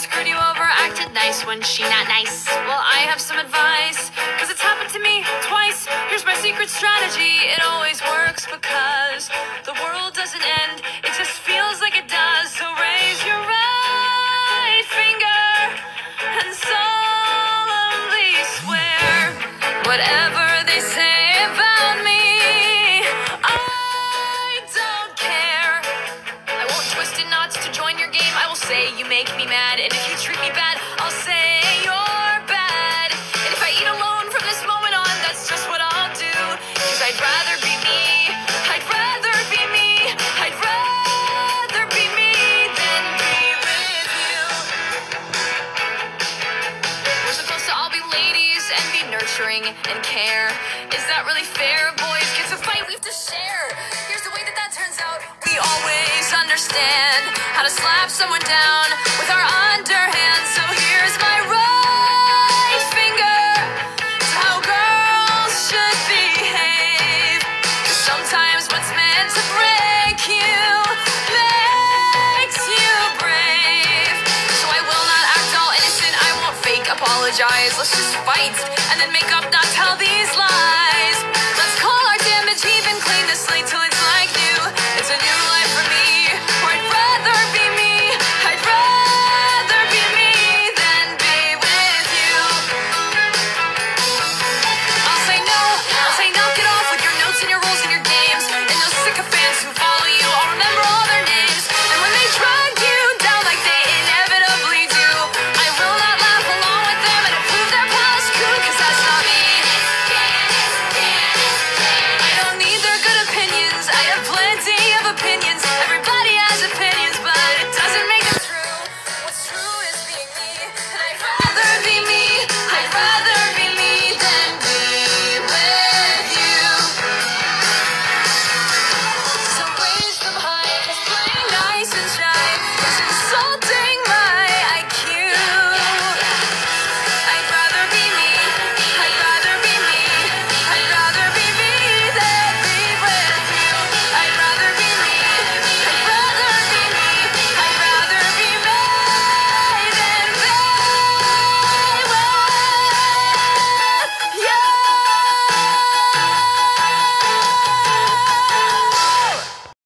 screwed you over, acted nice when she not nice. Well, I have some advice, cause it's happened to me twice. Here's my secret strategy. It always works because the world doesn't end. It just feels like it does. So raise your right finger and solemnly swear whatever they say about make me mad, and if you treat me bad, I'll say you're bad. And if I eat alone from this moment on, that's just what I'll do. Cause I'd rather be me. I'd rather be me. I'd rather be me than be with you. We're supposed to all be ladies and be nurturing and care. Is that really fair? Boys get to fight, we have to share. Here's the way someone down with our underhand. So here's my right finger to how girls should behave. sometimes what's meant to break you makes you brave. So I will not act all innocent. I won't fake apologize. Let's just fight and then make up, not tell these lies.